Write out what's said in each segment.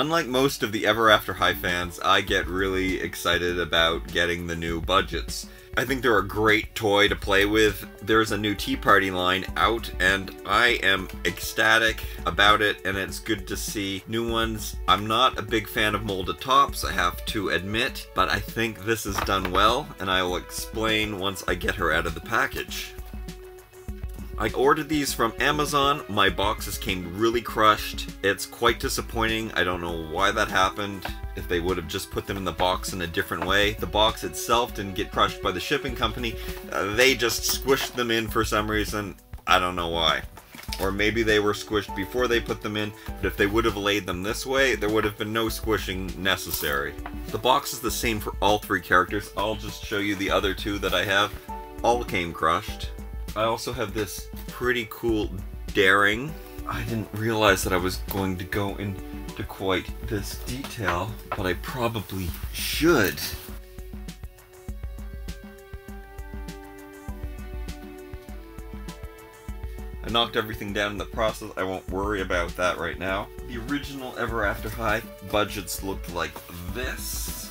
Unlike most of the Ever After High fans, I get really excited about getting the new budgets. I think they're a great toy to play with. There's a new Tea Party line out, and I am ecstatic about it, and it's good to see new ones. I'm not a big fan of molded tops, I have to admit, but I think this is done well, and I will explain once I get her out of the package. I ordered these from Amazon. My boxes came really crushed. It's quite disappointing. I don't know why that happened. If they would have just put them in the box in a different way. The box itself didn't get crushed by the shipping company. Uh, they just squished them in for some reason. I don't know why. Or maybe they were squished before they put them in, but if they would have laid them this way, there would have been no squishing necessary. The box is the same for all three characters. I'll just show you the other two that I have. All came crushed. I also have this pretty cool daring. I didn't realize that I was going to go into quite this detail, but I probably should. I knocked everything down in the process. I won't worry about that right now. The original Ever After High budgets looked like this.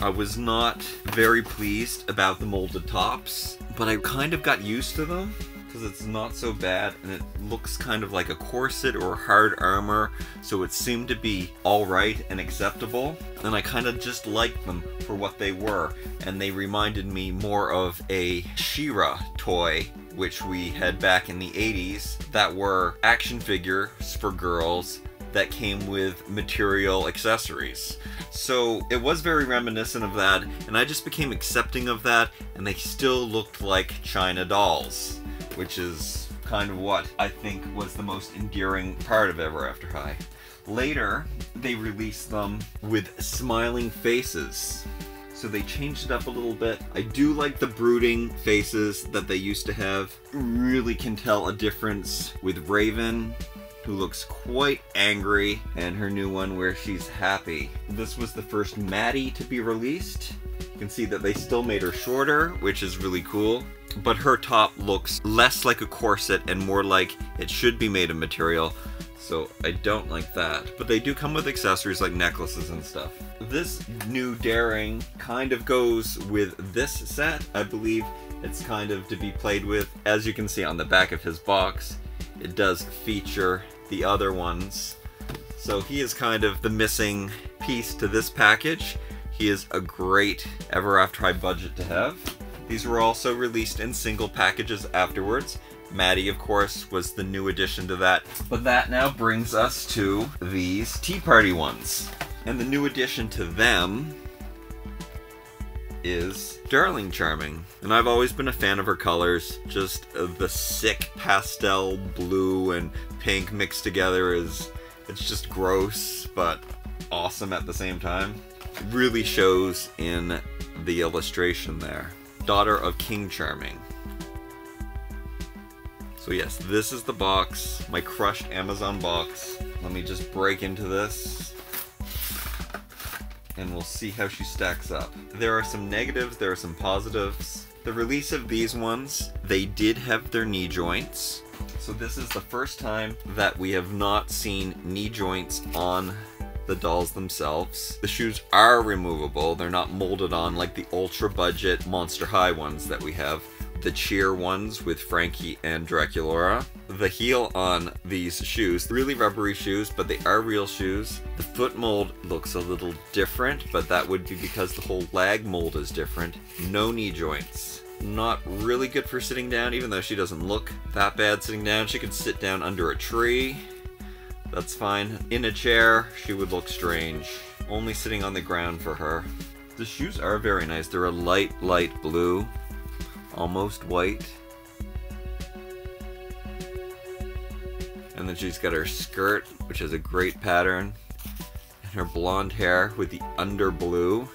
I was not very pleased about the molded tops, but I kind of got used to them because it's not so bad and it looks kind of like a corset or hard armor so it seemed to be alright and acceptable. And I kind of just liked them for what they were and they reminded me more of a She-Ra toy which we had back in the 80s that were action figures for girls that came with material accessories. So it was very reminiscent of that, and I just became accepting of that, and they still looked like China dolls, which is kind of what I think was the most endearing part of Ever After High. Later, they released them with smiling faces. So they changed it up a little bit. I do like the brooding faces that they used to have. Really can tell a difference with Raven who looks quite angry, and her new one where she's happy. This was the first Maddie to be released. You can see that they still made her shorter, which is really cool. But her top looks less like a corset and more like it should be made of material, so I don't like that. But they do come with accessories like necklaces and stuff. This new Daring kind of goes with this set. I believe it's kind of to be played with. As you can see on the back of his box, it does feature the other ones. So he is kind of the missing piece to this package. He is a great Ever After High budget to have. These were also released in single packages afterwards. Maddie, of course, was the new addition to that. But that now brings us to these Tea Party ones. And the new addition to them is Darling Charming. And I've always been a fan of her colors. Just uh, the sick pastel blue and pink mixed together is, it's just gross, but awesome at the same time. It really shows in the illustration there. Daughter of King Charming. So yes, this is the box, my crushed Amazon box. Let me just break into this and we'll see how she stacks up. There are some negatives, there are some positives. The release of these ones, they did have their knee joints. So this is the first time that we have not seen knee joints on the dolls themselves. The shoes are removable, they're not molded on like the ultra budget Monster High ones that we have the cheer ones with Frankie and Draculaura. The heel on these shoes, really rubbery shoes, but they are real shoes. The foot mold looks a little different, but that would be because the whole leg mold is different. No knee joints. Not really good for sitting down, even though she doesn't look that bad sitting down. She could sit down under a tree. That's fine. In a chair, she would look strange. Only sitting on the ground for her. The shoes are very nice. They're a light, light blue almost white. And then she's got her skirt, which is a great pattern. And her blonde hair with the under blue.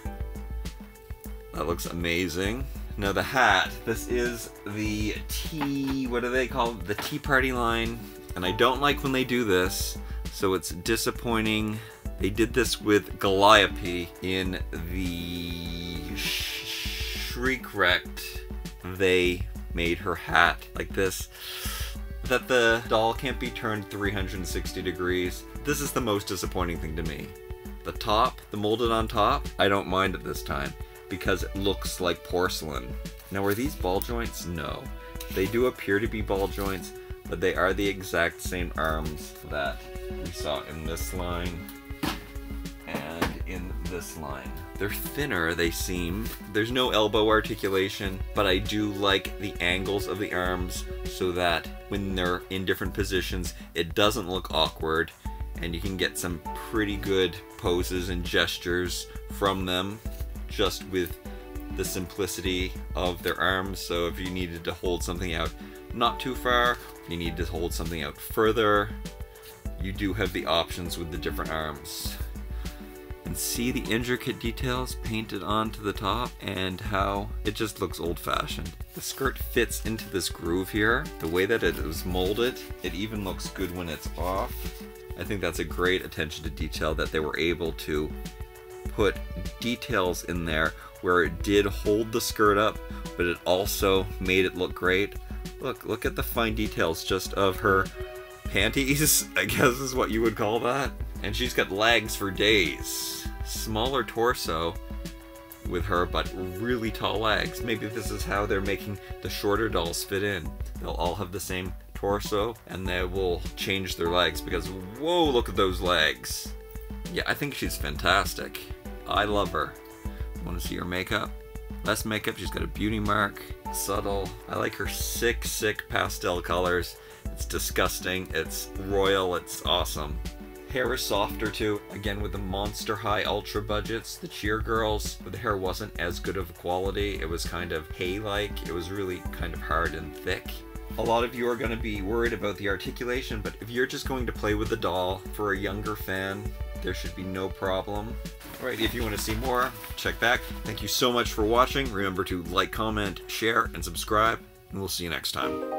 That looks amazing. Now the hat, this is the tea, what do they call? The Tea Party line. And I don't like when they do this, so it's disappointing. They did this with Gooliope in the Shriek-Wrecked they made her hat like this that the doll can't be turned 360 degrees. this is the most disappointing thing to me. The top, the molded on top, I don't mind at this time because it looks like porcelain. Now are these ball joints? No. They do appear to be ball joints, but they are the exact same arms that we saw in this line in this line. They're thinner, they seem. There's no elbow articulation, but I do like the angles of the arms so that when they're in different positions, it doesn't look awkward and you can get some pretty good poses and gestures from them just with the simplicity of their arms. So if you needed to hold something out not too far, you need to hold something out further, you do have the options with the different arms. And see the intricate details painted onto the top and how it just looks old fashioned. The skirt fits into this groove here. The way that it was molded, it even looks good when it's off. I think that's a great attention to detail that they were able to put details in there where it did hold the skirt up, but it also made it look great. Look, look at the fine details just of her panties, I guess is what you would call that. And she's got legs for days. Smaller torso with her, but really tall legs. Maybe this is how they're making the shorter dolls fit in. They'll all have the same torso and they will change their legs because whoa, look at those legs. Yeah, I think she's fantastic. I love her. Want to see her makeup? Less makeup, she's got a beauty mark, subtle. I like her sick, sick pastel colors. It's disgusting, it's royal, it's awesome. Hair is softer too, again with the monster high ultra budgets. The cheer girls, the hair wasn't as good of quality. It was kind of hay-like. It was really kind of hard and thick. A lot of you are going to be worried about the articulation, but if you're just going to play with the doll for a younger fan, there should be no problem. Alright, if you want to see more, check back. Thank you so much for watching. Remember to like, comment, share, and subscribe, and we'll see you next time.